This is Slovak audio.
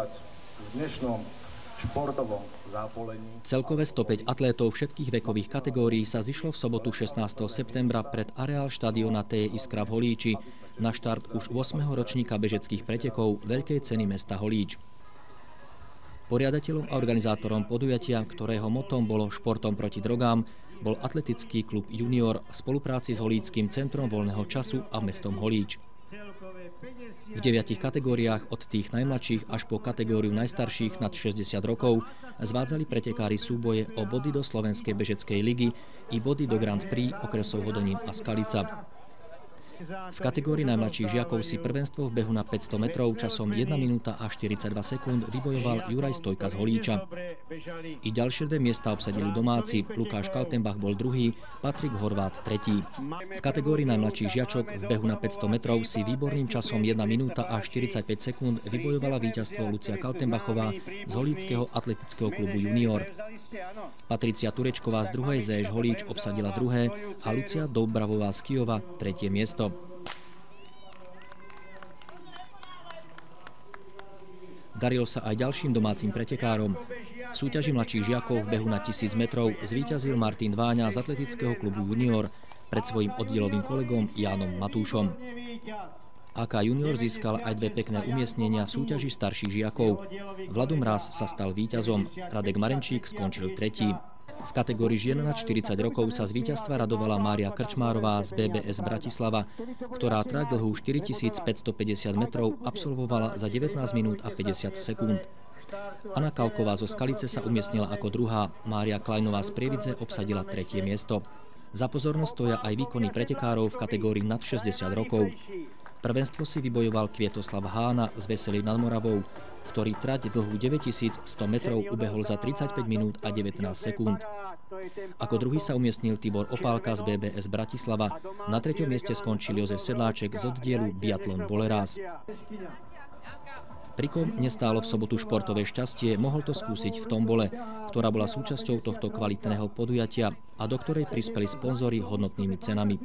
pokračovať v dnešnom športovom zápolení. Celkové 105 atlétov všetkých vekových kategórií sa zišlo v sobotu 16. septembra pred areál štadiona T. Iskra v Holíči na štart už 8. ročníka bežeckých pretekov Veľkej ceny mesta Holíč. Poriadateľom a organizátorom podujatia, ktorého motom bolo športom proti drogám, bol atletický klub Junior v spolupráci s Holíckým centrom voľného času a mestom Holíč. V deviatich kategóriách od tých najmladších až po kategóriu najstarších nad 60 rokov zvádzali pretekári súboje o body do Slovenskej bežeckej ligy i body do Grand Prix okresov Hodonín a Skalica. V kategórii najmladších žiakov si prvenstvo v behu na 500 metrov časom 1 minúta a 42 sekúnd vybojoval Juraj Stojka z Holíča. I ďalšie dve miesta obsadili domáci. Lukáš Kaltenbach bol druhý, Patrik Horvát tretí. V kategórii najmladších žiačok v behu na 500 metrov si výborným časom 1 minúta a 45 sekúnd vybojovala víťazstvo Lucia Kaltenbachová z Holíckého atletického klubu Junior. Patricia Turečková z druhej ZŠ Holíč obsadila druhé a Lucia Dobravová z Kijova tretie miesto. Darilo sa aj ďalším domácim pretekárom. V súťaži mladších žiakov v behu na 1000 metrov zvíťazil Martin Váňa z atletického klubu Junior pred svojim oddielovým kolegom Jánom Matúšom. AK Junior získal aj dve pekné umiestnenia v súťaži starších žiakov. Vladom Raz sa stal víťazom, Radek Marenčík skončil tretí. V kategórii žien nad 40 rokov sa z víťazstva radovala Mária Krčmárová z BBS Bratislava, ktorá trať dlhú 4550 metrov absolvovala za 19 minút a 50 sekúnd. Anna Kalková zo Skalice sa umiestnila ako druhá, Mária Klajnová z Prievidze obsadila tretie miesto. Za pozornosť stoja aj výkony pretekárov v kategórii nad 60 rokov. Prvenstvo si vybojoval Kvietoslav Hána z Veselý nad Moravou, ktorý trať dlhú 9100 metrov ubehol za 35 minút a 19 sekúnd. Ako druhý sa umiestnil Tibor Opálka z BBS Bratislava, na treťom mieste skončil Jozef Sedláček z oddielu Biatlon Bolerás. Prikom nestálo v sobotu športové šťastie, mohol to skúsiť v tombole, ktorá bola súčasťou tohto kvalitného podujatia a do ktorej prispeli sponzory hodnotnými cenami.